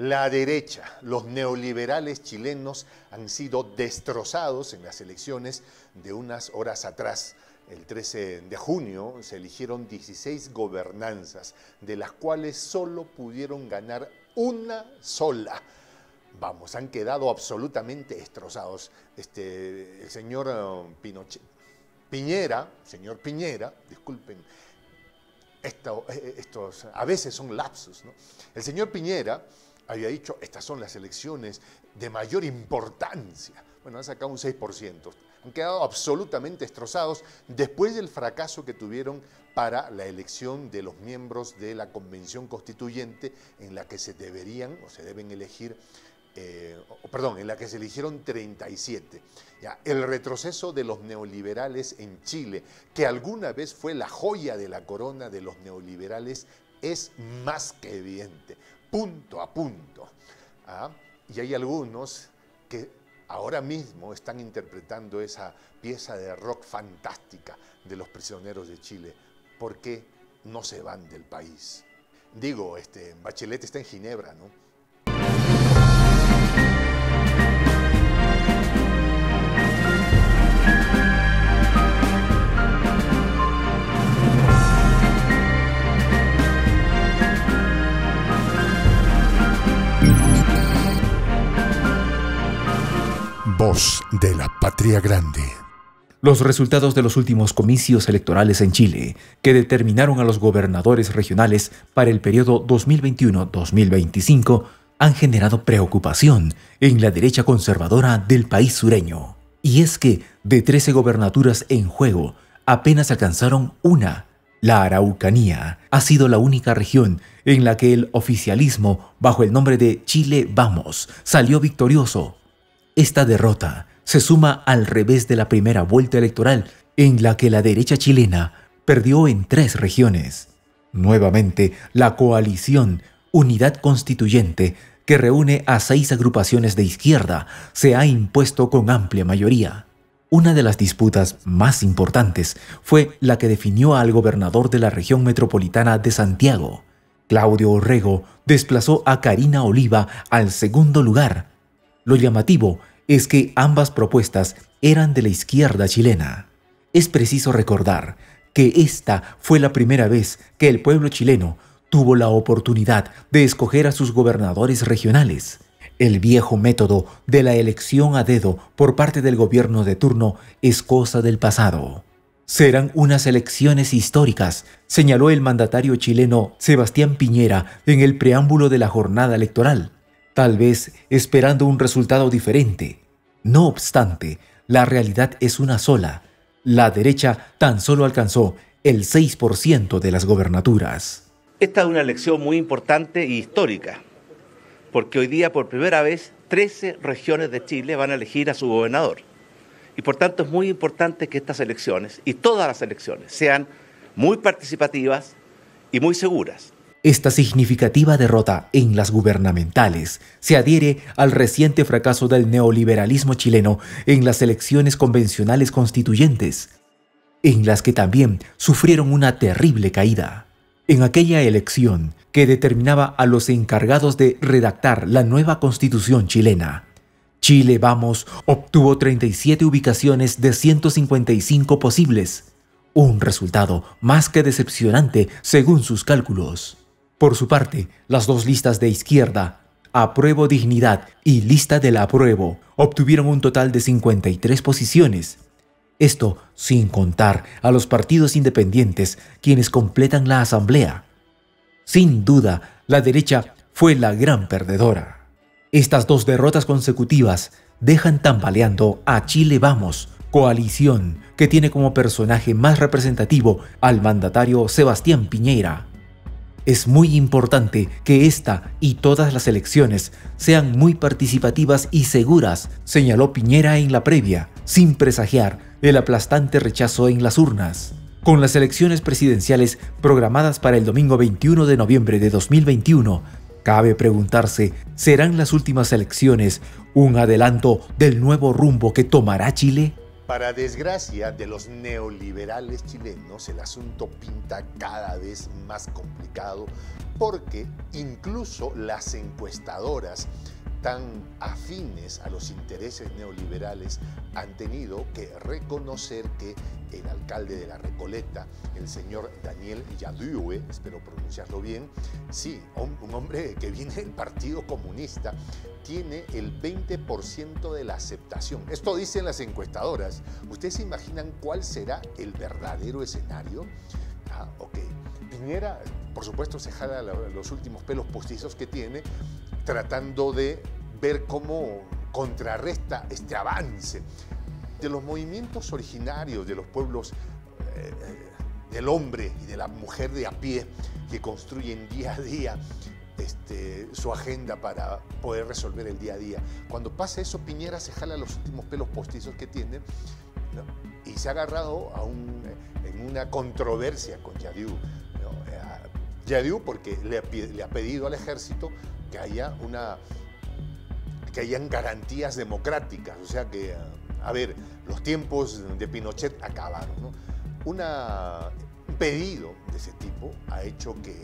La derecha, los neoliberales chilenos han sido destrozados en las elecciones de unas horas atrás. El 13 de junio se eligieron 16 gobernanzas, de las cuales solo pudieron ganar una sola. Vamos, han quedado absolutamente destrozados. Este, el señor eh, Pinochet, Piñera, señor Piñera, disculpen, eh, estos a veces son lapsus. ¿no? El señor Piñera había dicho, estas son las elecciones de mayor importancia. Bueno, han sacado un 6%. Han quedado absolutamente destrozados después del fracaso que tuvieron para la elección de los miembros de la Convención Constituyente en la que se deberían o se deben elegir eh, perdón, en la que se eligieron 37. ¿ya? El retroceso de los neoliberales en Chile, que alguna vez fue la joya de la corona de los neoliberales, es más que evidente, punto a punto. ¿ah? Y hay algunos que ahora mismo están interpretando esa pieza de rock fantástica de los prisioneros de Chile. ¿Por qué no se van del país? Digo, este, Bachelet está en Ginebra, ¿no? De la Patria Grande. Los resultados de los últimos comicios electorales en Chile, que determinaron a los gobernadores regionales para el periodo 2021-2025, han generado preocupación en la derecha conservadora del país sureño. Y es que de 13 gobernaturas en juego, apenas alcanzaron una. La Araucanía ha sido la única región en la que el oficialismo, bajo el nombre de Chile Vamos, salió victorioso esta derrota se suma al revés de la primera vuelta electoral en la que la derecha chilena perdió en tres regiones. Nuevamente, la coalición Unidad Constituyente, que reúne a seis agrupaciones de izquierda, se ha impuesto con amplia mayoría. Una de las disputas más importantes fue la que definió al gobernador de la región metropolitana de Santiago. Claudio Orrego desplazó a Karina Oliva al segundo lugar. Lo llamativo es que ambas propuestas eran de la izquierda chilena. Es preciso recordar que esta fue la primera vez que el pueblo chileno tuvo la oportunidad de escoger a sus gobernadores regionales. El viejo método de la elección a dedo por parte del gobierno de turno es cosa del pasado. Serán unas elecciones históricas, señaló el mandatario chileno Sebastián Piñera en el preámbulo de la jornada electoral tal vez esperando un resultado diferente. No obstante, la realidad es una sola. La derecha tan solo alcanzó el 6% de las gobernaturas. Esta es una elección muy importante y histórica, porque hoy día por primera vez 13 regiones de Chile van a elegir a su gobernador. Y por tanto es muy importante que estas elecciones y todas las elecciones sean muy participativas y muy seguras. Esta significativa derrota en las gubernamentales se adhiere al reciente fracaso del neoliberalismo chileno en las elecciones convencionales constituyentes, en las que también sufrieron una terrible caída. En aquella elección que determinaba a los encargados de redactar la nueva constitución chilena, Chile Vamos obtuvo 37 ubicaciones de 155 posibles, un resultado más que decepcionante según sus cálculos. Por su parte, las dos listas de izquierda, Apruebo Dignidad y Lista del Apruebo, obtuvieron un total de 53 posiciones. Esto sin contar a los partidos independientes quienes completan la asamblea. Sin duda, la derecha fue la gran perdedora. Estas dos derrotas consecutivas dejan tambaleando a Chile Vamos, coalición que tiene como personaje más representativo al mandatario Sebastián Piñera. Es muy importante que esta y todas las elecciones sean muy participativas y seguras, señaló Piñera en la previa, sin presagiar el aplastante rechazo en las urnas. Con las elecciones presidenciales programadas para el domingo 21 de noviembre de 2021, cabe preguntarse, ¿serán las últimas elecciones un adelanto del nuevo rumbo que tomará Chile? Para desgracia de los neoliberales chilenos, el asunto pinta cada vez más complicado porque incluso las encuestadoras tan afines a los intereses neoliberales han tenido que reconocer que el alcalde de la Recoleta, el señor Daniel Yadue, espero pronunciarlo bien, sí, un hombre que viene del Partido Comunista, tiene el 20% de la aceptación. Esto dicen las encuestadoras. ¿Ustedes se imaginan cuál será el verdadero escenario? Ah, ok. Piñera, por supuesto, se jala los últimos pelos postizos que tiene, tratando de ver cómo contrarresta este avance de los movimientos originarios de los pueblos eh, del hombre y de la mujer de a pie que construyen día a día este, su agenda para poder resolver el día a día. Cuando pasa eso, Piñera se jala los últimos pelos postizos que tiene y se ha agarrado a un, en una controversia con Yadiu. Eh, Yadiu porque le ha pedido al ejército que haya una que hayan garantías democráticas, o sea que, a ver, los tiempos de Pinochet acabaron. ¿no? Un pedido de ese tipo ha hecho que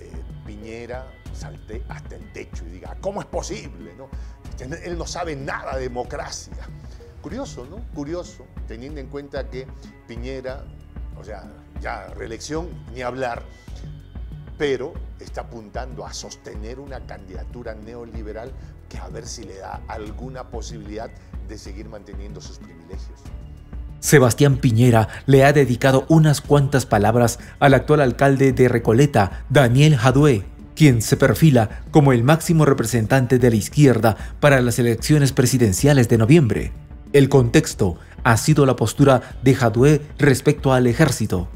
eh, Piñera salte hasta el techo y diga, ¿cómo es posible? No? Él no sabe nada de democracia. Curioso, ¿no? Curioso, teniendo en cuenta que Piñera, o sea, ya reelección ni hablar, pero está apuntando a sostener una candidatura neoliberal que a ver si le da alguna posibilidad de seguir manteniendo sus privilegios. Sebastián Piñera le ha dedicado unas cuantas palabras al actual alcalde de Recoleta, Daniel Jadue, quien se perfila como el máximo representante de la izquierda para las elecciones presidenciales de noviembre. El contexto ha sido la postura de Jadue respecto al ejército,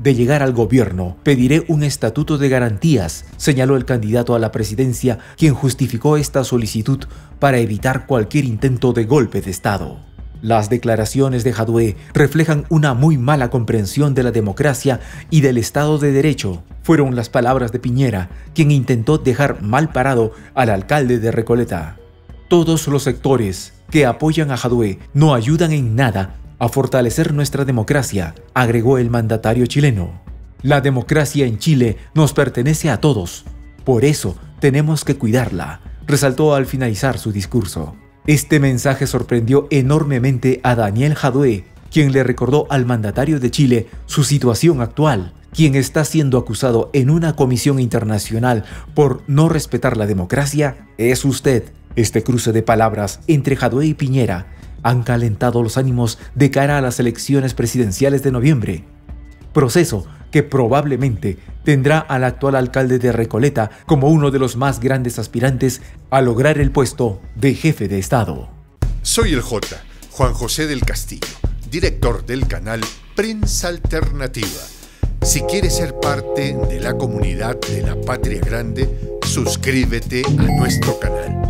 de llegar al gobierno, pediré un estatuto de garantías, señaló el candidato a la presidencia, quien justificó esta solicitud para evitar cualquier intento de golpe de Estado. Las declaraciones de Jadue reflejan una muy mala comprensión de la democracia y del Estado de Derecho. Fueron las palabras de Piñera, quien intentó dejar mal parado al alcalde de Recoleta. Todos los sectores que apoyan a Jadue no ayudan en nada a fortalecer nuestra democracia, agregó el mandatario chileno. La democracia en Chile nos pertenece a todos, por eso tenemos que cuidarla, resaltó al finalizar su discurso. Este mensaje sorprendió enormemente a Daniel Jadue, quien le recordó al mandatario de Chile su situación actual, quien está siendo acusado en una comisión internacional por no respetar la democracia, es usted. Este cruce de palabras entre Jadue y Piñera han calentado los ánimos de cara a las elecciones presidenciales de noviembre, proceso que probablemente tendrá al actual alcalde de Recoleta como uno de los más grandes aspirantes a lograr el puesto de jefe de Estado. Soy el J, Juan José del Castillo, director del canal Prensa Alternativa. Si quieres ser parte de la comunidad de la Patria Grande, suscríbete a nuestro canal.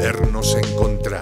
volvernos encontrar.